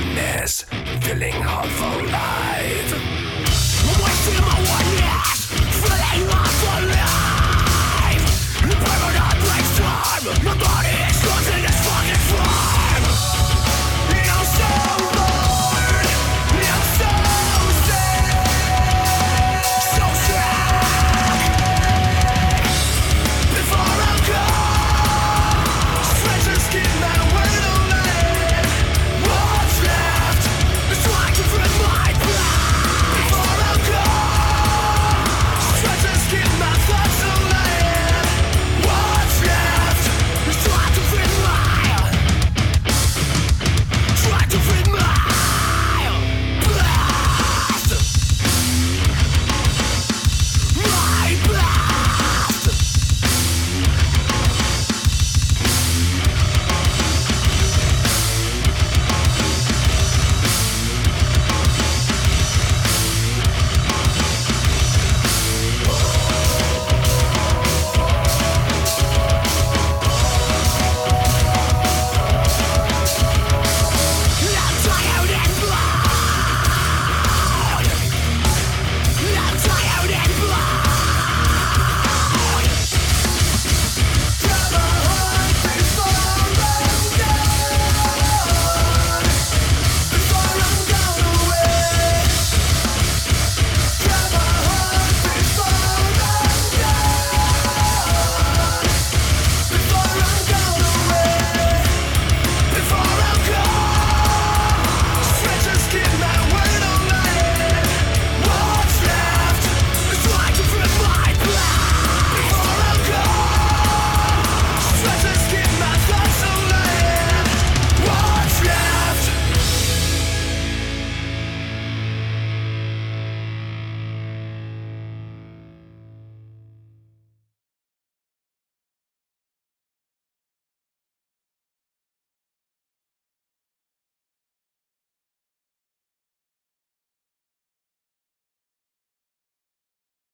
wasting my oneness, feeling half alive. Wasting my oneness, feeling half alive.